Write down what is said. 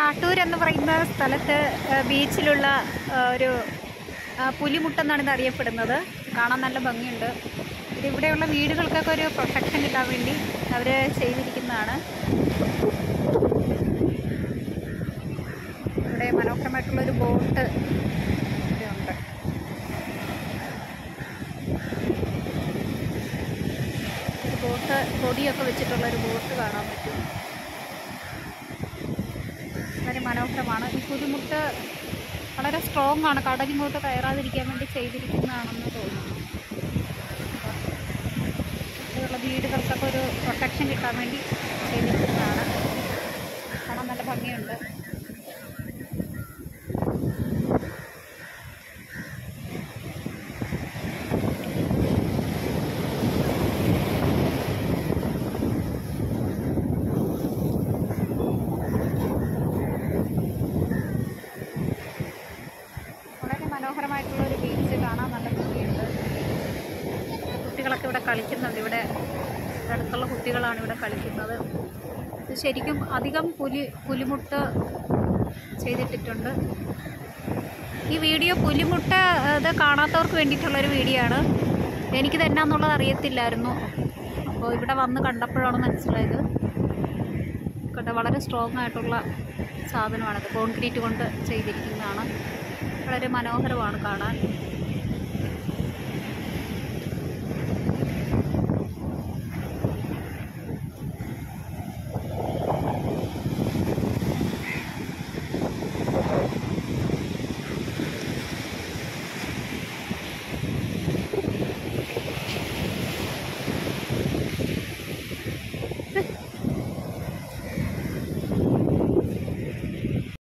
കാട്ടൂർ എന്ന് പറയുന്ന സ്ഥലത്ത് ബീച്ചിലുള്ള ഒരു പുലിമുട്ടെന്നാണ് ഇത് അറിയപ്പെടുന്നത്. കാണാൻ നല്ല ഭംഗിയുണ്ട്. ഇതിവിടെയുള്ള വീടുകൾക്കൊക്കെ ഒരു പ്രൊട്ടക്ഷൻ കിട്ടാൻ വേണ്ടി അവർ ചെയ്തിരിക്കുന്നതാണ്. ഇവിടെ മനോഹരമായിട്ടുള്ളൊരു ബോട്ട് ഇവിടെയുണ്ട് ബോട്ട് കൊടിയൊക്കെ വെച്ചിട്ടുള്ളൊരു ബോട്ട് കാണാൻ പറ്റും. മനോഹരമാണ് ഈ കുരുമുട്ട് വളരെ സ്ട്രോങ് ആണ്. കടലിങ്ങോട്ട് കയറാതിരിക്കാൻ വേണ്ടി ചെയ്തിരിക്കുന്നതാണെന്ന് തോന്നുന്നു. വീടുകൾക്കൊക്കെ ഒരു പ്രൊട്ടക്ഷൻ കിട്ടാൻ വേണ്ടി ചെയ്തിരിക്കുന്നതാണ്. കാണാൻ നല്ല ഭംഗിയുണ്ട് വളരെ മനോഹരമായിട്ടുള്ള ഒരു ബീച്ച് കാണാൻ നല്ല ഭംഗിയുണ്ട് കുട്ടികളൊക്കെ ഇവിടെ കളിക്കുന്നുണ്ട്. ഇവിടെ അടുത്തുള്ള കുട്ടികളാണ് ഇവിടെ കളിക്കുന്നത്. ഇത് ശരിക്കും അധികം പുലി പുലിമുട്ട് ചെയ്തിട്ടിട്ടുണ്ട്. ഈ വീഡിയോ പുലിമുട്ട ഇത് കാണാത്തവർക്ക് വേണ്ടിയിട്ടുള്ളൊരു വീഡിയോ ആണ്. എനിക്കിത് എന്നാന്നുള്ളത് അറിയത്തില്ലായിരുന്നു. അപ്പോൾ ഇവിടെ വന്ന് കണ്ടപ്പോഴാണ് മനസ്സിലായത്. കണ്ട വളരെ സ്ട്രോങ് ആയിട്ടുള്ള സാധനമാണിത് കോൺക്രീറ്റ് കൊണ്ട് ചെയ്തിരിക്കുന്നതാണ്. വളരെ മനോഹരമാണ് കാണാൻ.